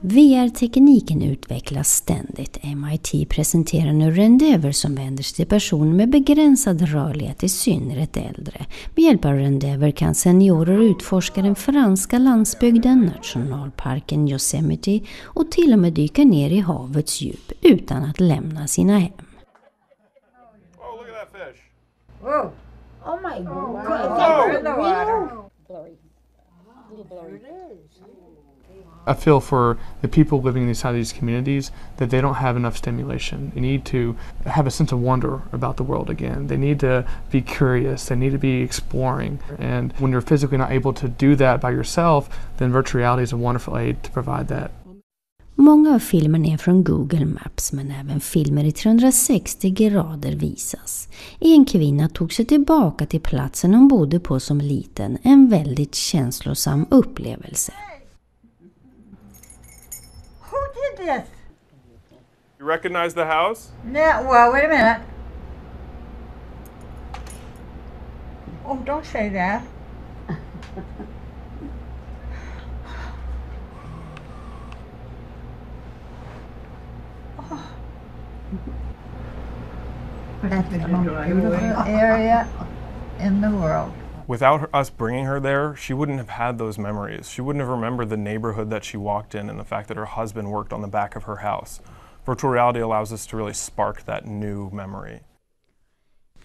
VR-tekniken utvecklas ständigt. MIT presenterar nu Rendever som vänder sig till personer med begränsad rörlighet, i synnerhet äldre. Med hjälp av Rendever kan seniorer utforska den franska landsbygden, nationalparken Yosemite och till och med dyka ner i havets djup utan att lämna sina hem. Oh, look at that fish. Whoa. Oh my god. Whoa. in the water. I feel for the people living inside these communities that they don't have enough stimulation. They need to have a sense of wonder about the world again. They need to be curious. They need to be exploring. And when you're physically not able to do that by yourself, then virtual reality is a wonderful aid to provide that. Många av filmerna är från Google Maps men även filmer i 360 grader visas. En kvinna tog sig tillbaka till platsen hon bodde på som liten. En väldigt känslosam upplevelse. Who this? You recognize the house? No, well, wait a minute. Oh, don't say that. That's the most beautiful area in the world. Without her, us bringing her there, she wouldn't have had those memories. She wouldn't have remembered the neighborhood that she walked in and the fact that her husband worked on the back of her house. Virtual reality allows us to really spark that new memory.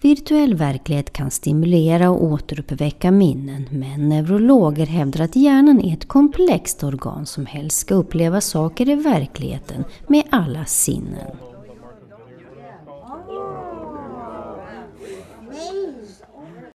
Virtuell verklighet kan stimulera och återuppväcka minnen, men neurologer hävdar att hjärnan är ett komplext organ som helst ska uppleva saker i verkligheten med alla sinnen.